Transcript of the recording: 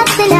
Как ты